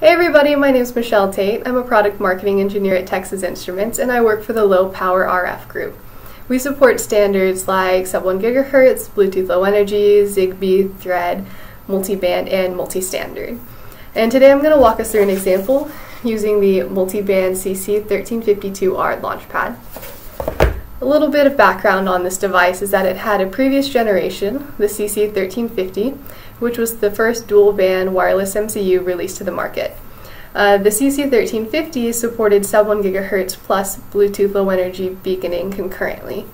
Hey everybody, my name is Michelle Tate. I'm a product marketing engineer at Texas Instruments and I work for the Low Power RF group. We support standards like sub 1 GHz, Bluetooth Low Energy, Zigbee, Thread, multiband, and multi-standard. And today I'm going to walk us through an example using the multiband CC1352R launchpad. A little bit of background on this device is that it had a previous generation, the CC1350, which was the first dual band wireless MCU released to the market. Uh, the CC1350 supported sub 1 GHz plus Bluetooth Low Energy beaconing concurrently.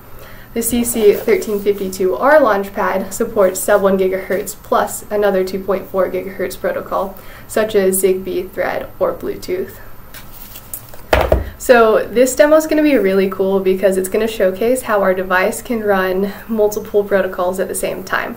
The CC1352R launchpad supports sub 1 GHz plus another 2.4 GHz protocol, such as Zigbee, Thread, or Bluetooth. So this demo is going to be really cool because it's going to showcase how our device can run multiple protocols at the same time.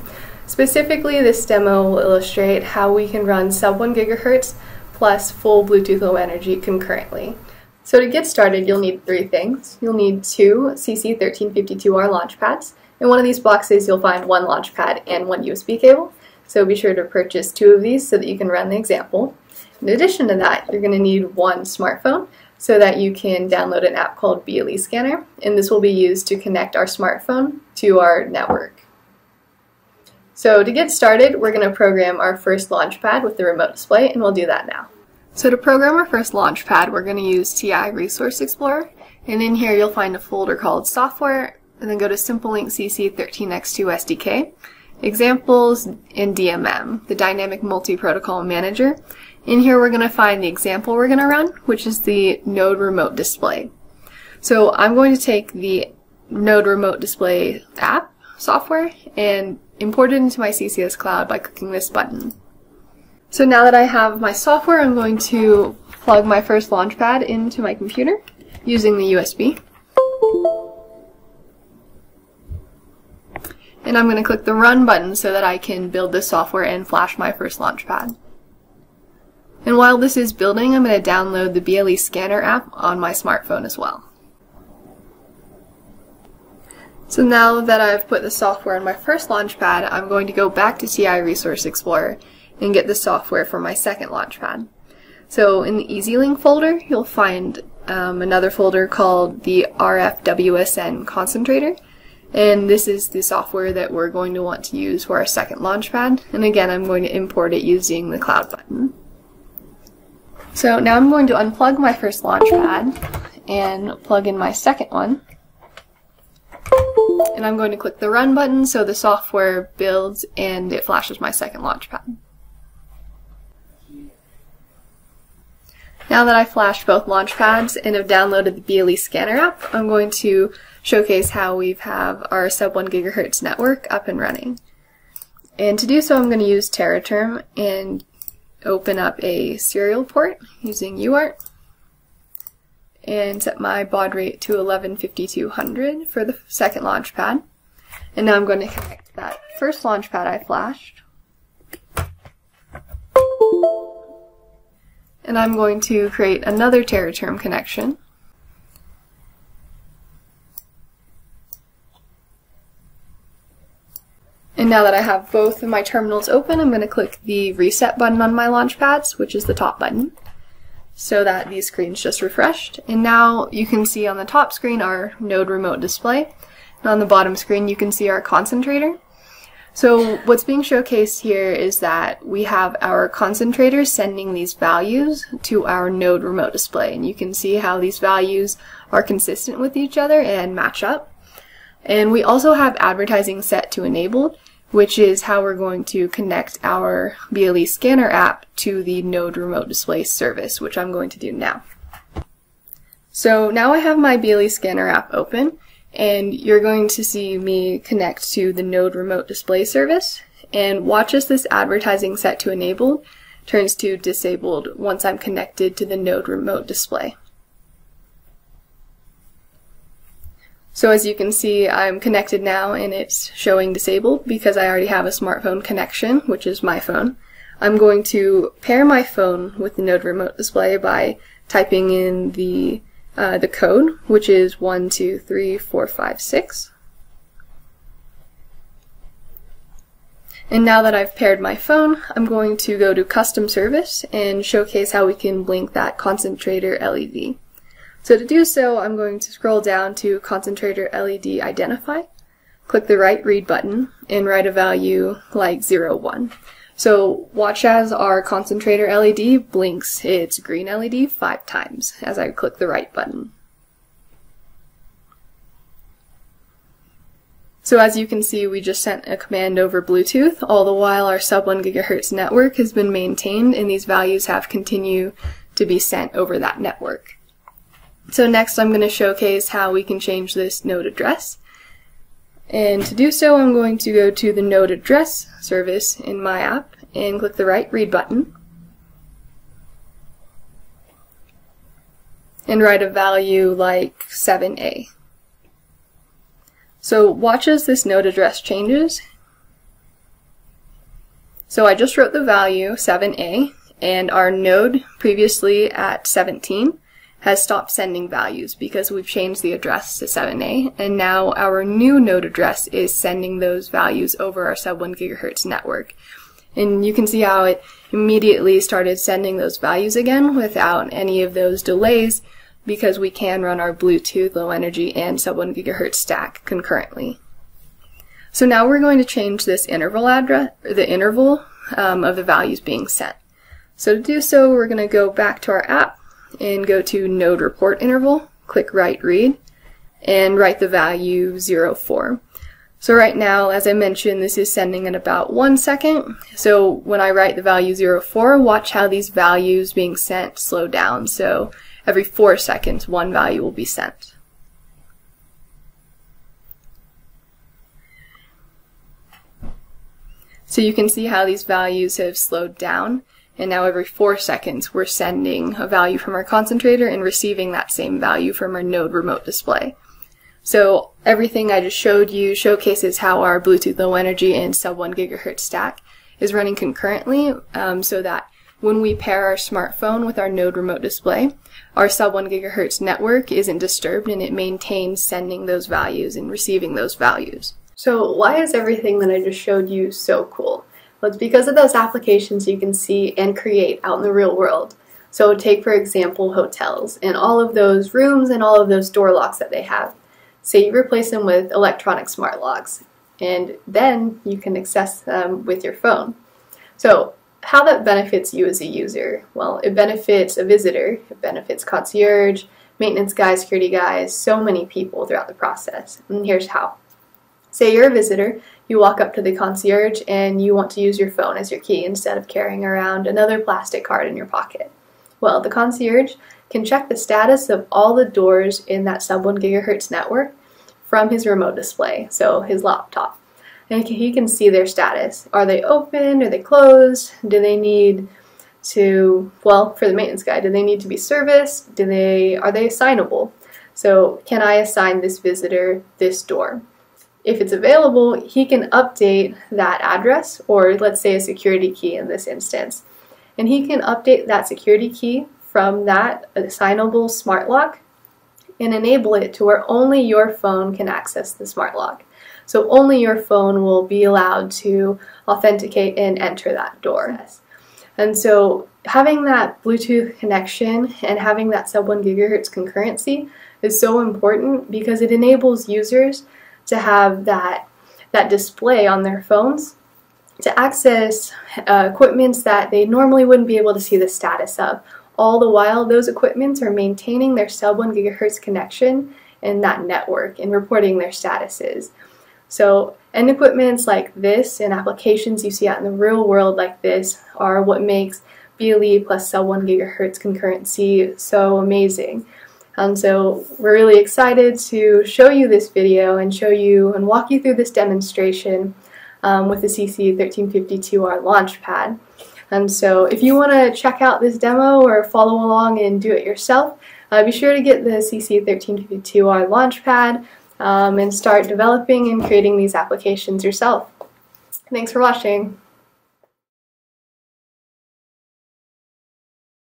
Specifically, this demo will illustrate how we can run sub 1 gigahertz plus full Bluetooth Low Energy concurrently. So to get started, you'll need three things. You'll need two CC1352R launch pads. In one of these boxes, you'll find one launch pad and one USB cable. So be sure to purchase two of these so that you can run the example. In addition to that, you're going to need one smartphone so that you can download an app called BLE Scanner, and this will be used to connect our smartphone to our network. So to get started, we're going to program our first launchpad with the remote display, and we'll do that now. So to program our first launchpad, we're going to use TI Resource Explorer, and in here you'll find a folder called Software, and then go to SimpleLink CC13X2 SDK, Examples in DMM, the Dynamic Multi-Protocol Manager, in here we're going to find the example we're going to run, which is the Node Remote Display. So I'm going to take the Node Remote Display app software and import it into my CCS Cloud by clicking this button. So now that I have my software, I'm going to plug my first launchpad into my computer using the USB. And I'm going to click the Run button so that I can build this software and flash my first launchpad. And while this is building, I'm going to download the BLE Scanner app on my smartphone as well. So now that I've put the software on my first launchpad, I'm going to go back to TI Resource Explorer and get the software for my second launchpad. So in the EasyLink folder, you'll find um, another folder called the RFWSN Concentrator. And this is the software that we're going to want to use for our second launchpad. And again, I'm going to import it using the cloud button. So now I'm going to unplug my first Launchpad and plug in my second one. And I'm going to click the run button so the software builds and it flashes my second launchpad. Now that I've flashed both launchpads and have downloaded the BLE scanner app, I'm going to showcase how we have our sub 1 gigahertz network up and running. And to do so, I'm going to use TeraTerm and open up a serial port using UART and set my baud rate to 115200 for the second launch pad. And now I'm going to connect that first launch pad I flashed. And I'm going to create another TeraTerm connection. And now that I have both of my terminals open, I'm going to click the reset button on my launch pads, which is the top button, so that these screens just refreshed. And now you can see on the top screen our node remote display. And on the bottom screen you can see our concentrator. So what's being showcased here is that we have our concentrator sending these values to our node remote display. And you can see how these values are consistent with each other and match up. And we also have advertising set to enabled, which is how we're going to connect our BLE scanner app to the Node Remote Display service, which I'm going to do now. So now I have my BLE scanner app open, and you're going to see me connect to the Node Remote Display service, and watch as this advertising set to enabled turns to disabled once I'm connected to the Node Remote Display. So as you can see, I'm connected now and it's showing disabled because I already have a smartphone connection, which is my phone. I'm going to pair my phone with the Node Remote Display by typing in the uh, the code, which is one two three four five six. And now that I've paired my phone, I'm going to go to custom service and showcase how we can blink that concentrator LED. So to do so, I'm going to scroll down to concentrator LED identify, click the right read button, and write a value like 01. So watch as our concentrator LED blinks its green LED five times as I click the right button. So as you can see, we just sent a command over Bluetooth, all the while our sub 1 gigahertz network has been maintained and these values have continued to be sent over that network. So next I'm going to showcase how we can change this node address. And to do so, I'm going to go to the node address service in my app and click the right read button. And write a value like 7a. So watch as this node address changes. So I just wrote the value 7a and our node previously at 17 has stopped sending values because we've changed the address to 7a and now our new node address is sending those values over our sub 1 gigahertz network. And you can see how it immediately started sending those values again without any of those delays because we can run our Bluetooth low energy and sub 1 gigahertz stack concurrently. So now we're going to change this interval address, the interval um, of the values being sent. So to do so, we're going to go back to our app and go to node report interval, click write read, and write the value 04. So right now, as I mentioned, this is sending in about one second. So when I write the value 04, watch how these values being sent slow down. So every four seconds, one value will be sent. So you can see how these values have slowed down, and now every four seconds we're sending a value from our concentrator and receiving that same value from our node remote display. So everything I just showed you showcases how our Bluetooth Low Energy and sub 1 gigahertz stack is running concurrently um, so that when we pair our smartphone with our node remote display, our sub 1 gigahertz network isn't disturbed and it maintains sending those values and receiving those values. So why is everything that I just showed you so cool? Well, it's because of those applications you can see and create out in the real world. So take, for example, hotels and all of those rooms and all of those door locks that they have. Say you replace them with electronic smart locks, and then you can access them with your phone. So how that benefits you as a user? Well, it benefits a visitor, it benefits concierge, maintenance guys, security guys, so many people throughout the process. And here's how. Say you're a visitor, you walk up to the concierge and you want to use your phone as your key instead of carrying around another plastic card in your pocket. Well, the concierge can check the status of all the doors in that sub 1 gigahertz network from his remote display, so his laptop and he can see their status. Are they open? Are they closed? Do they need to, well, for the maintenance guy, do they need to be serviced? Do they, are they assignable? So can I assign this visitor this door? If it's available, he can update that address, or let's say a security key in this instance. And he can update that security key from that assignable smart lock and enable it to where only your phone can access the smart lock. So only your phone will be allowed to authenticate and enter that door. And so having that Bluetooth connection and having that sub 1 gigahertz concurrency is so important because it enables users to have that that display on their phones to access uh, equipments that they normally wouldn't be able to see the status of. All the while, those equipments are maintaining their sub 1 gigahertz connection in that network and reporting their statuses. So end equipments like this and applications you see out in the real world like this are what makes BLE plus sub 1 gigahertz concurrency so amazing. And so we're really excited to show you this video and show you and walk you through this demonstration um, with the CC1352R Launchpad. And so if you want to check out this demo or follow along and do it yourself, uh, be sure to get the CC1352R Launchpad um, and start developing and creating these applications yourself. Thanks for watching.